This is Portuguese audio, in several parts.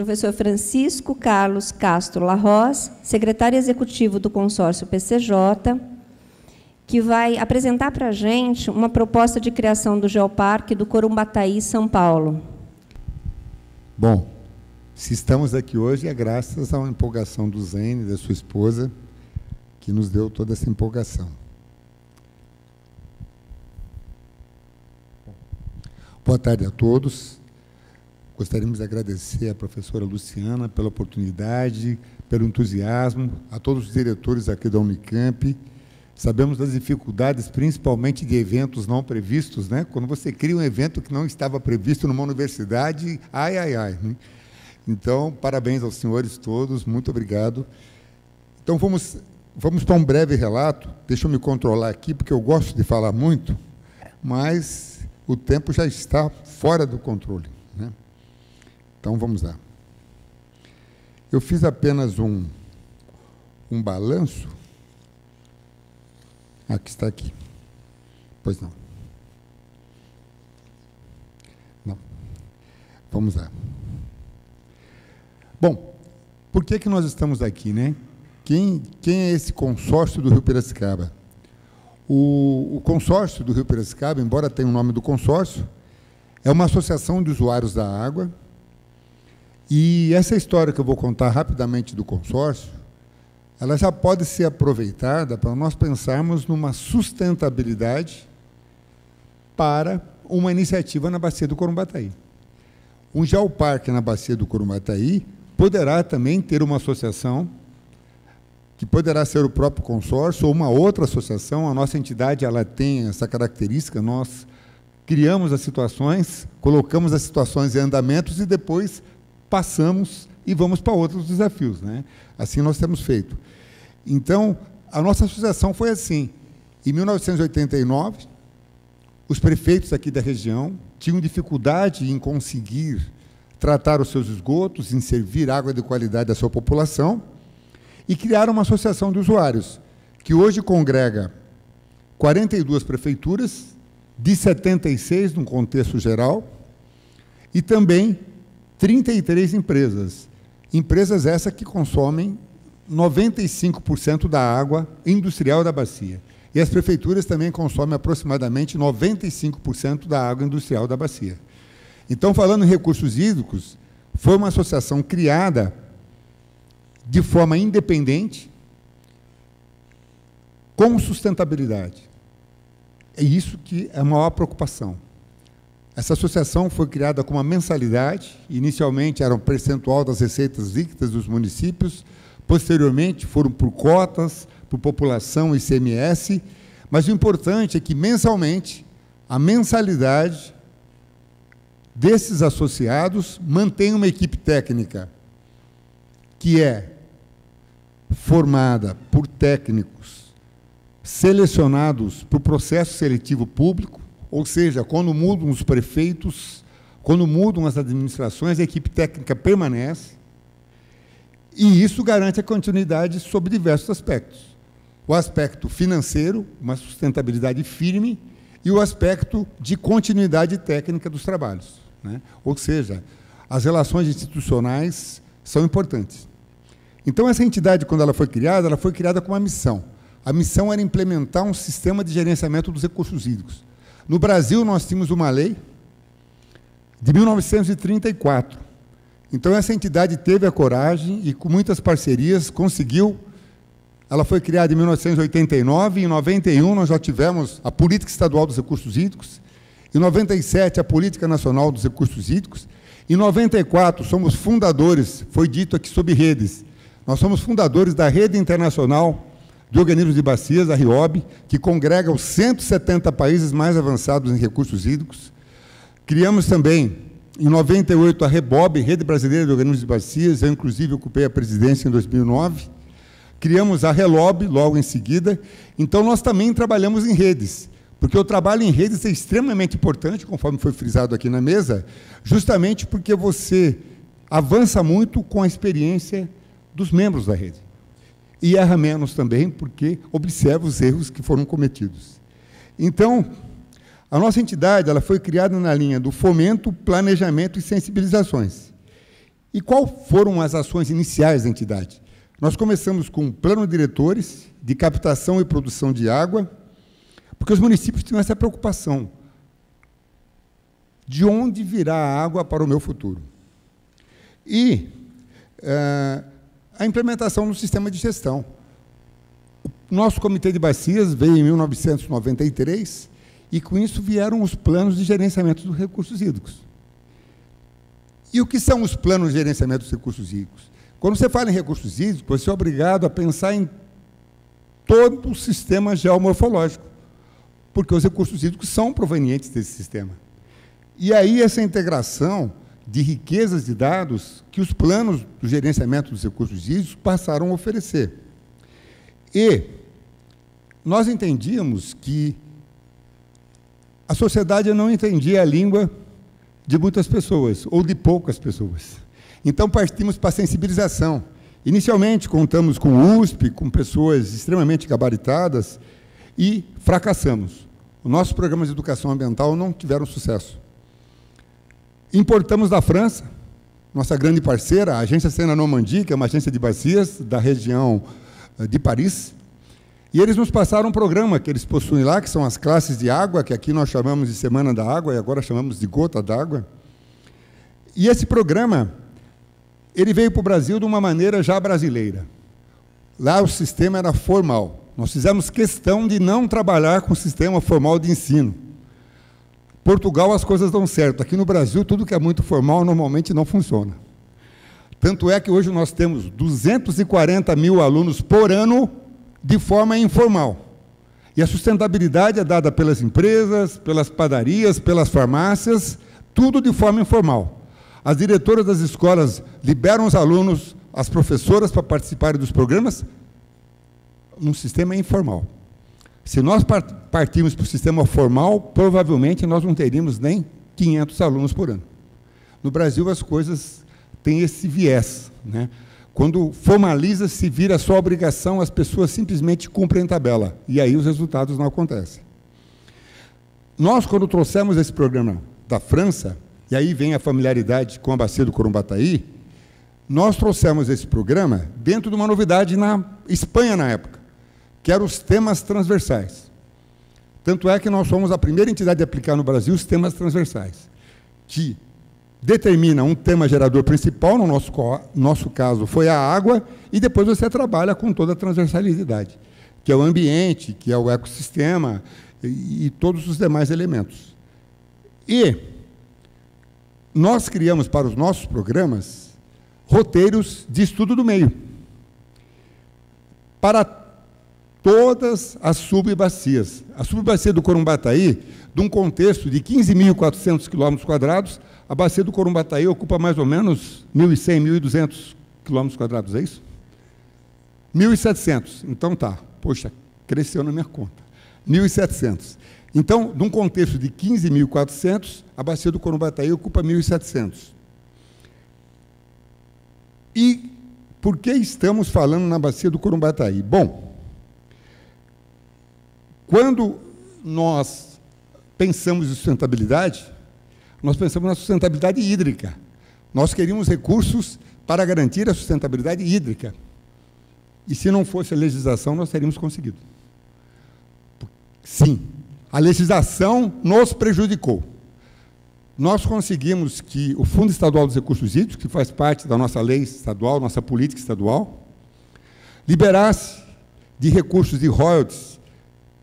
Professor Francisco Carlos Castro Larroz, secretário executivo do consórcio PCJ, que vai apresentar para a gente uma proposta de criação do Geoparque do Corumbataí, São Paulo. Bom, se estamos aqui hoje é graças uma empolgação do Zene, da sua esposa, que nos deu toda essa empolgação. Boa tarde a todos. Gostaríamos de agradecer à professora Luciana pela oportunidade, pelo entusiasmo, a todos os diretores aqui da Unicamp. Sabemos das dificuldades, principalmente de eventos não previstos, né? Quando você cria um evento que não estava previsto numa universidade, ai, ai, ai. Né? Então, parabéns aos senhores todos, muito obrigado. Então, vamos, vamos para um breve relato. Deixa eu me controlar aqui, porque eu gosto de falar muito, mas o tempo já está fora do controle. Então, vamos lá. Eu fiz apenas um, um balanço. Aqui está aqui. Pois não. Não. Vamos lá. Bom, por que, que nós estamos aqui, né? Quem, quem é esse consórcio do Rio Piracicaba? O, o consórcio do Rio Piracicaba, embora tenha o nome do consórcio, é uma associação de usuários da água. E essa história que eu vou contar rapidamente do consórcio, ela já pode ser aproveitada para nós pensarmos numa sustentabilidade para uma iniciativa na Bacia do Corumbataí. Um geoparque na Bacia do Corumbataí poderá também ter uma associação, que poderá ser o próprio consórcio ou uma outra associação. A nossa entidade ela tem essa característica, nós criamos as situações, colocamos as situações em andamentos e depois passamos e vamos para outros desafios. Né? Assim nós temos feito. Então, a nossa associação foi assim. Em 1989, os prefeitos aqui da região tinham dificuldade em conseguir tratar os seus esgotos, em servir água de qualidade à sua população, e criaram uma associação de usuários, que hoje congrega 42 prefeituras, de 76 num contexto geral, e também 33 empresas. Empresas essas que consomem 95% da água industrial da bacia. E as prefeituras também consomem aproximadamente 95% da água industrial da bacia. Então, falando em recursos hídricos, foi uma associação criada de forma independente, com sustentabilidade. É isso que é a maior preocupação. Essa associação foi criada com uma mensalidade, inicialmente era um percentual das receitas líquidas dos municípios, posteriormente foram por cotas, por população e ICMS, mas o importante é que mensalmente a mensalidade desses associados mantém uma equipe técnica que é formada por técnicos selecionados por processo seletivo público, ou seja, quando mudam os prefeitos, quando mudam as administrações, a equipe técnica permanece. E isso garante a continuidade sob diversos aspectos. O aspecto financeiro, uma sustentabilidade firme, e o aspecto de continuidade técnica dos trabalhos. Né? Ou seja, as relações institucionais são importantes. Então, essa entidade, quando ela foi criada, ela foi criada com uma missão. A missão era implementar um sistema de gerenciamento dos recursos hídricos. No Brasil, nós tínhamos uma lei de 1934. Então, essa entidade teve a coragem e, com muitas parcerias, conseguiu. Ela foi criada em 1989, e em 91 nós já tivemos a Política Estadual dos Recursos Hídricos, em 97, a Política Nacional dos Recursos Hídricos. Em 94, somos fundadores, foi dito aqui sobre redes. Nós somos fundadores da Rede Internacional de Organismos de Bacias, a RIOB, que congrega os 170 países mais avançados em recursos hídricos. Criamos também, em 98, a REBOB, Rede Brasileira de Organismos de Bacias, eu, inclusive, ocupei a presidência em 2009. Criamos a RELOB, logo em seguida. Então, nós também trabalhamos em redes. Porque o trabalho em redes é extremamente importante, conforme foi frisado aqui na mesa, justamente porque você avança muito com a experiência dos membros da rede. E erra menos também, porque observa os erros que foram cometidos. Então, a nossa entidade ela foi criada na linha do fomento, planejamento e sensibilizações. E quais foram as ações iniciais da entidade? Nós começamos com um plano de diretores de captação e produção de água, porque os municípios tinham essa preocupação. De onde virá a água para o meu futuro? E uh, a implementação do sistema de gestão. O nosso comitê de bacias veio em 1993 e com isso vieram os planos de gerenciamento dos recursos hídricos. E o que são os planos de gerenciamento dos recursos hídricos? Quando você fala em recursos hídricos, você é obrigado a pensar em todo o sistema geomorfológico, porque os recursos hídricos são provenientes desse sistema. E aí essa integração de riquezas de dados que os planos do gerenciamento dos recursos hídricos passaram a oferecer. E nós entendíamos que a sociedade não entendia a língua de muitas pessoas, ou de poucas pessoas. Então partimos para a sensibilização. Inicialmente contamos com o USP, com pessoas extremamente gabaritadas, e fracassamos. Os nossos programas de educação ambiental não tiveram sucesso. Importamos da França, nossa grande parceira, a Agência Sena Normandie, que é uma agência de bacias da região eh, de Paris, e eles nos passaram um programa que eles possuem lá, que são as classes de água, que aqui nós chamamos de Semana da Água e agora chamamos de Gota d'Água. E esse programa, ele veio para o Brasil de uma maneira já brasileira. Lá o sistema era formal. Nós fizemos questão de não trabalhar com o sistema formal de ensino. Portugal as coisas dão certo. Aqui no Brasil, tudo que é muito formal normalmente não funciona. Tanto é que hoje nós temos 240 mil alunos por ano de forma informal. E a sustentabilidade é dada pelas empresas, pelas padarias, pelas farmácias, tudo de forma informal. As diretoras das escolas liberam os alunos, as professoras para participarem dos programas num sistema informal. Se nós partirmos para o sistema formal, provavelmente nós não teríamos nem 500 alunos por ano. No Brasil, as coisas têm esse viés. Né? Quando formaliza, se vira só obrigação, as pessoas simplesmente cumprem tabela. E aí os resultados não acontecem. Nós, quando trouxemos esse programa da França, e aí vem a familiaridade com a bacia do Corumbataí, nós trouxemos esse programa dentro de uma novidade na Espanha na época, que eram os temas transversais. Tanto é que nós somos a primeira entidade a aplicar no Brasil os temas transversais, que determina um tema gerador principal, no nosso, nosso caso foi a água, e depois você trabalha com toda a transversalidade, que é o ambiente, que é o ecossistema e, e todos os demais elementos. E nós criamos para os nossos programas roteiros de estudo do meio. Para todas as subbacias. A subbacia do Corumbataí, de um contexto de 15.400 quilômetros quadrados, a bacia do Corumbataí ocupa mais ou menos 1.100, 1.200 quilômetros quadrados, é isso? 1.700. Então tá. Poxa, cresceu na minha conta. 1.700. Então, num contexto de 15.400, a bacia do Corumbataí ocupa 1.700. E por que estamos falando na bacia do Corumbataí? Bom, quando nós pensamos em sustentabilidade, nós pensamos na sustentabilidade hídrica. Nós queríamos recursos para garantir a sustentabilidade hídrica. E se não fosse a legislação, nós teríamos conseguido. Sim, a legislação nos prejudicou. Nós conseguimos que o Fundo Estadual dos Recursos Hídricos, que faz parte da nossa lei estadual, nossa política estadual, liberasse de recursos de royalties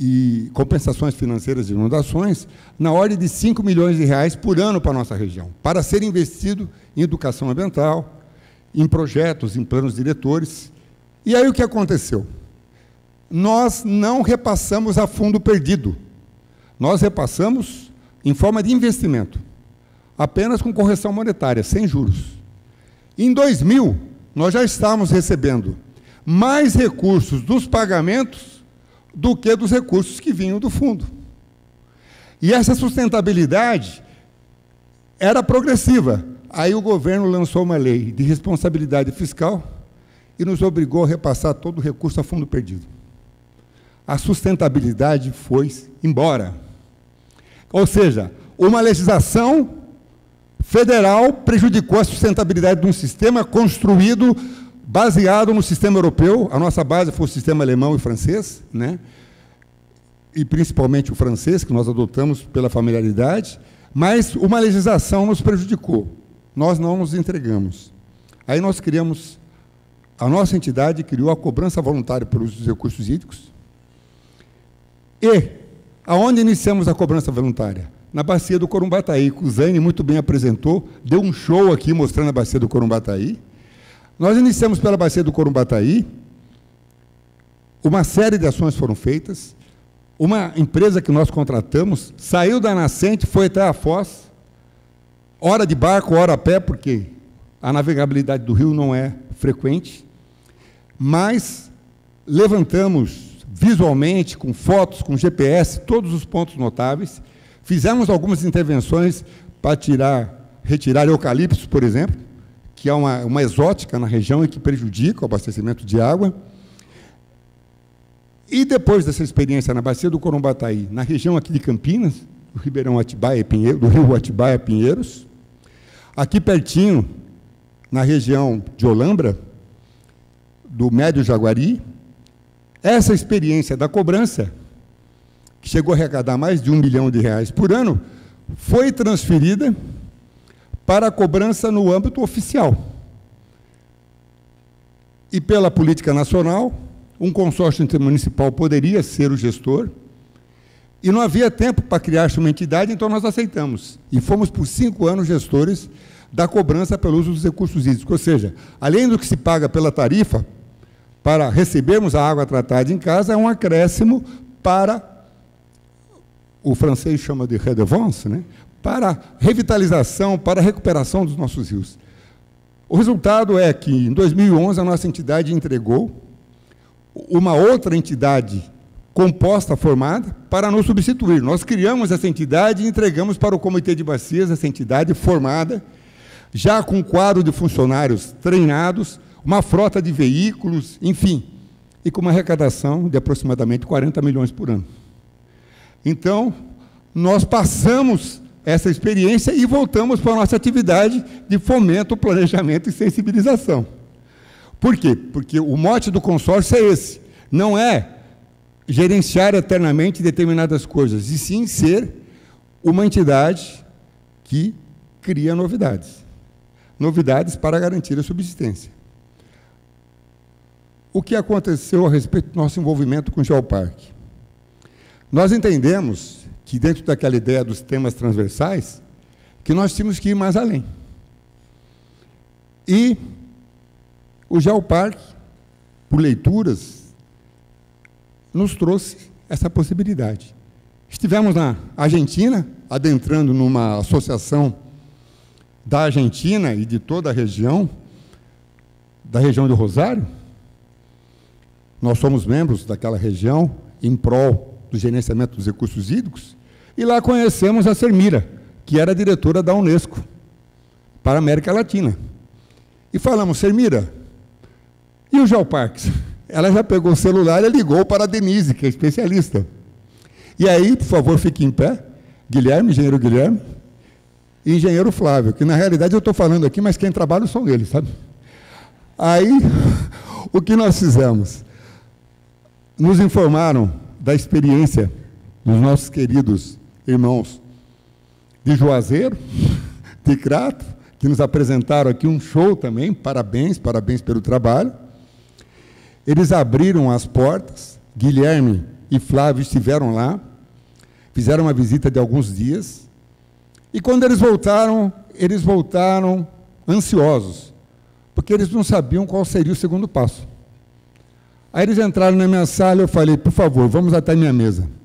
e compensações financeiras de inundações na ordem de 5 milhões de reais por ano para a nossa região, para ser investido em educação ambiental, em projetos, em planos diretores. E aí o que aconteceu? Nós não repassamos a fundo perdido. Nós repassamos em forma de investimento, apenas com correção monetária, sem juros. Em 2000, nós já estávamos recebendo mais recursos dos pagamentos do que dos recursos que vinham do fundo. E essa sustentabilidade era progressiva. Aí o governo lançou uma lei de responsabilidade fiscal e nos obrigou a repassar todo o recurso a fundo perdido. A sustentabilidade foi embora. Ou seja, uma legislação federal prejudicou a sustentabilidade de um sistema construído baseado no sistema europeu. A nossa base foi o sistema alemão e francês, né? e principalmente o francês, que nós adotamos pela familiaridade, mas uma legislação nos prejudicou. Nós não nos entregamos. Aí nós criamos, a nossa entidade criou a cobrança voluntária pelos recursos hídricos. E aonde iniciamos a cobrança voluntária? Na bacia do Corumbataí, que o Zane muito bem apresentou, deu um show aqui mostrando a bacia do Corumbataí. Nós iniciamos pela bacia do Corumbataí, uma série de ações foram feitas, uma empresa que nós contratamos saiu da nascente, foi até a foz, hora de barco, hora a pé, porque a navegabilidade do rio não é frequente, mas levantamos visualmente, com fotos, com GPS, todos os pontos notáveis, fizemos algumas intervenções para tirar, retirar eucaliptos, por exemplo, que é uma, uma exótica na região e que prejudica o abastecimento de água. E depois dessa experiência na bacia do Corumbataí, na região aqui de Campinas, do Ribeirão Atibaia Pinheiro, do rio Atibaia Pinheiros, aqui pertinho, na região de Olambra, do Médio Jaguari, essa experiência da cobrança, que chegou a arrecadar mais de um milhão de reais por ano, foi transferida para a cobrança no âmbito oficial. E pela política nacional, um consórcio intermunicipal poderia ser o gestor, e não havia tempo para criar uma entidade, então nós aceitamos. E fomos por cinco anos gestores da cobrança pelo uso dos recursos hídricos. Ou seja, além do que se paga pela tarifa, para recebermos a água tratada em casa, é um acréscimo para, o francês chama de redevance, né? Para revitalização, para recuperação dos nossos rios. O resultado é que, em 2011, a nossa entidade entregou uma outra entidade composta, formada, para nos substituir. Nós criamos essa entidade e entregamos para o Comitê de Bacias essa entidade formada, já com um quadro de funcionários treinados, uma frota de veículos, enfim, e com uma arrecadação de aproximadamente 40 milhões por ano. Então, nós passamos essa experiência e voltamos para a nossa atividade de fomento, planejamento e sensibilização. Por quê? Porque o mote do consórcio é esse: não é gerenciar eternamente determinadas coisas, e sim ser uma entidade que cria novidades. Novidades para garantir a subsistência. O que aconteceu a respeito do nosso envolvimento com o Geoparque? Nós entendemos que, dentro daquela ideia dos temas transversais, que nós tínhamos que ir mais além. E o Geoparque, por leituras, nos trouxe essa possibilidade. Estivemos na Argentina, adentrando numa associação da Argentina e de toda a região, da região do Rosário. Nós somos membros daquela região em prol do gerenciamento dos recursos hídricos, e lá conhecemos a Sermira, que era diretora da Unesco para a América Latina. E falamos, Sermira, e o Geoparques? Ela já pegou o celular e ligou para a Denise, que é especialista. E aí, por favor, fique em pé. Guilherme, engenheiro Guilherme, e engenheiro Flávio, que na realidade eu estou falando aqui, mas quem trabalha são eles, sabe? Aí, o que nós fizemos? Nos informaram da experiência dos nossos queridos irmãos de Juazeiro, de Crato, que nos apresentaram aqui um show também, parabéns, parabéns pelo trabalho. Eles abriram as portas, Guilherme e Flávio estiveram lá, fizeram uma visita de alguns dias, e quando eles voltaram, eles voltaram ansiosos, porque eles não sabiam qual seria o segundo passo. Aí eles entraram na minha sala eu falei, por favor, vamos até minha mesa.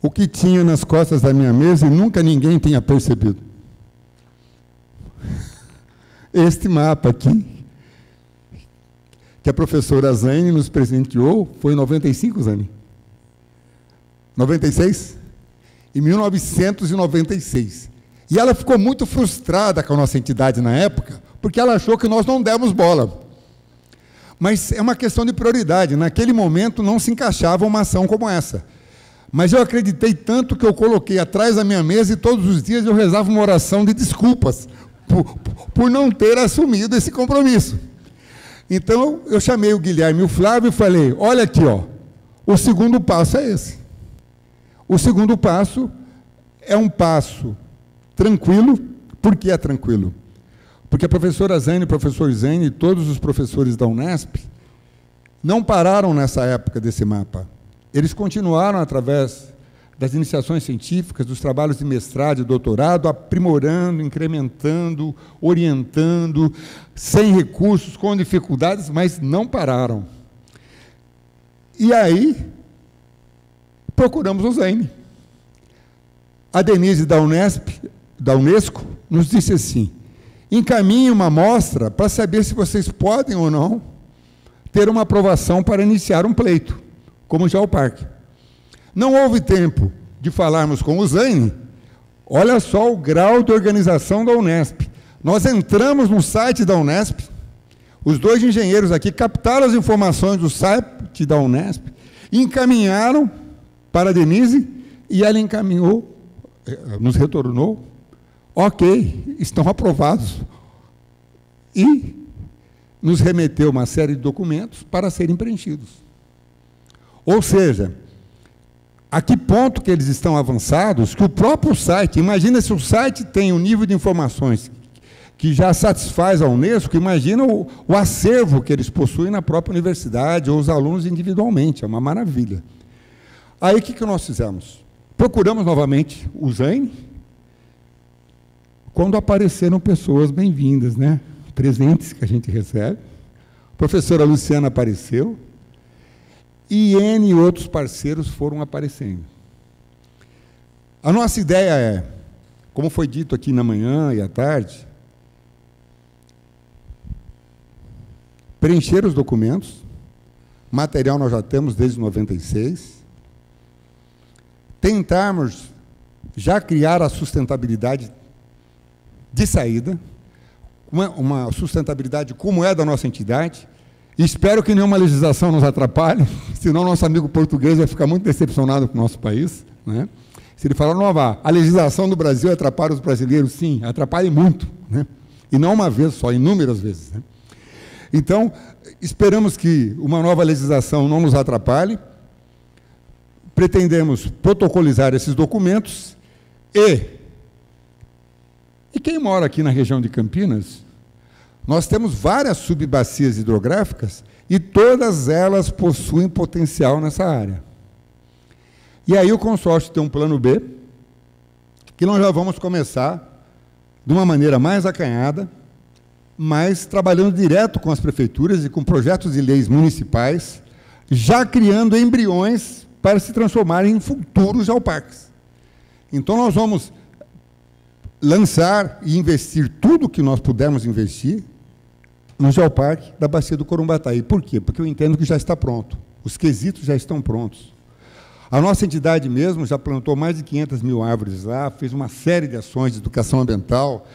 O que tinha nas costas da minha mesa e nunca ninguém tinha percebido. Este mapa aqui que a professora Zane nos presenteou foi em 95, Zane? 96? Em 1996. E ela ficou muito frustrada com a nossa entidade na época, porque ela achou que nós não demos bola. Mas é uma questão de prioridade. Naquele momento não se encaixava uma ação como essa. Mas eu acreditei tanto que eu coloquei atrás da minha mesa e todos os dias eu rezava uma oração de desculpas por, por não ter assumido esse compromisso. Então eu chamei o Guilherme e o Flávio e falei: olha aqui, ó, o segundo passo é esse. O segundo passo é um passo tranquilo. Por que é tranquilo? Porque a professora Zane, o professor Zane e todos os professores da Unesp não pararam nessa época desse mapa. Eles continuaram através das iniciações científicas, dos trabalhos de mestrado e doutorado, aprimorando, incrementando, orientando, sem recursos, com dificuldades, mas não pararam. E aí, procuramos o Zaine. A Denise da Unesp, da Unesco, nos disse assim: encaminhe uma amostra para saber se vocês podem ou não ter uma aprovação para iniciar um pleito, como já o parque. Não houve tempo de falarmos com o Zaine. Olha só o grau de organização da Unesp. Nós entramos no site da Unesp, os dois engenheiros aqui captaram as informações do site da Unesp, encaminharam para a Denise e ela encaminhou, eh, nos retornou, ok, estão aprovados. E nos remeteu uma série de documentos para serem preenchidos. Ou seja, a que ponto que eles estão avançados, que o próprio site, imagina se o site tem um nível de informações que já satisfaz a Unesco, imagina o, o acervo que eles possuem na própria universidade, ou os alunos individualmente, é uma maravilha. Aí o que, que nós fizemos? Procuramos novamente o Zaine, quando apareceram pessoas bem-vindas, né? presentes que a gente recebe. A professora Luciana apareceu, e N outros parceiros foram aparecendo. A nossa ideia é, como foi dito aqui na manhã e à tarde, preencher os documentos, material nós já temos desde 96, tentarmos já criar a sustentabilidade de saída, uma, uma sustentabilidade como é da nossa entidade, Espero que nenhuma legislação nos atrapalhe, senão nosso amigo português vai ficar muito decepcionado com o nosso país. Né? Se ele falar, não, vá, a legislação do Brasil atrapalha os brasileiros, sim, atrapalha muito. Né? E não uma vez só, inúmeras vezes. Né? Então, esperamos que uma nova legislação não nos atrapalhe. Pretendemos protocolizar esses documentos e. E quem mora aqui na região de Campinas, nós temos várias subbacias hidrográficas e todas elas possuem potencial nessa área. E aí o consórcio tem um plano B, que nós já vamos começar de uma maneira mais acanhada, mas trabalhando direto com as prefeituras e com projetos de leis municipais, já criando embriões para se transformarem em futuros geoparques. Então nós vamos lançar e investir tudo que nós pudermos investir no Geoparque da Bacia do Corumbataí. Por quê? Porque eu entendo que já está pronto. Os quesitos já estão prontos. A nossa entidade mesmo já plantou mais de 500 mil árvores lá, fez uma série de ações de educação ambiental.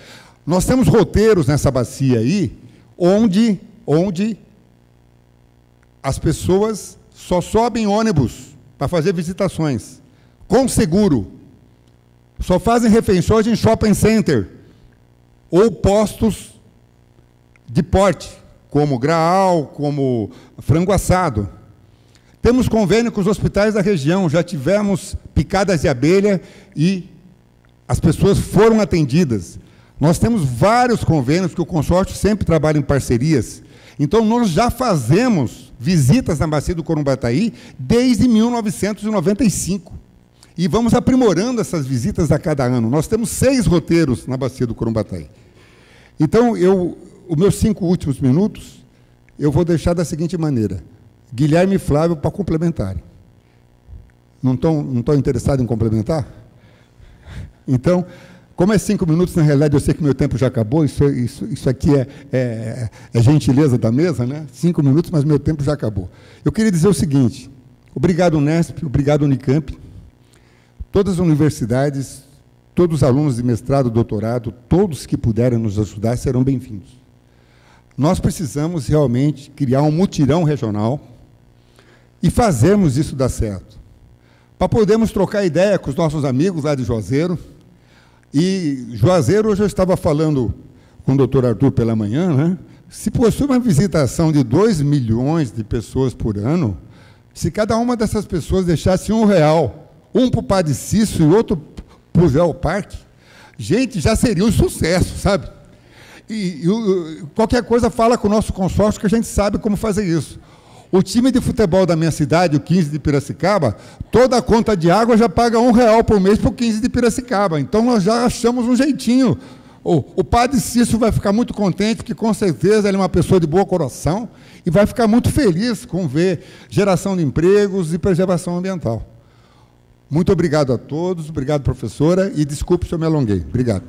Nós temos roteiros nessa bacia aí, onde, onde as pessoas só sobem ônibus para fazer visitações, com seguro. Só fazem refeições em shopping center ou postos de porte, como graal, como frango assado. Temos convênio com os hospitais da região, já tivemos picadas de abelha e as pessoas foram atendidas. Nós temos vários convênios que o consórcio sempre trabalha em parcerias. Então, nós já fazemos visitas na Bacia do Corumbataí desde 1995. E vamos aprimorando essas visitas a cada ano. Nós temos seis roteiros na Bacia do Corumbataí. Então, eu os meus cinco últimos minutos, eu vou deixar da seguinte maneira: Guilherme e Flávio para complementarem. Não estão não interessados em complementar? Então, como é cinco minutos, na realidade eu sei que meu tempo já acabou, isso, isso, isso aqui é, é, é gentileza da mesa, né? Cinco minutos, mas meu tempo já acabou. Eu queria dizer o seguinte: obrigado, Unesp, obrigado, Unicamp. Todas as universidades, todos os alunos de mestrado, doutorado, todos que puderem nos ajudar serão bem-vindos. Nós precisamos realmente criar um mutirão regional e fazermos isso dar certo. para podermos trocar ideia com os nossos amigos lá de Juazeiro. E Juazeiro, hoje eu estava falando com o doutor Arthur pela manhã, né? se possui uma visitação de 2 milhões de pessoas por ano, se cada uma dessas pessoas deixasse um real, um para o Padre Cício e outro para o Parque, gente, já seria um sucesso, sabe? E, e, qualquer coisa fala com o nosso consórcio que a gente sabe como fazer isso. O time de futebol da minha cidade, o 15 de Piracicaba, toda a conta de água já paga um real por mês para o 15 de Piracicaba. Então nós já achamos um jeitinho. O, o padre Cício vai ficar muito contente, porque com certeza ele é uma pessoa de boa coração e vai ficar muito feliz com ver geração de empregos e preservação ambiental. Muito obrigado a todos, obrigado, professora, e desculpe se eu me alonguei. Obrigado.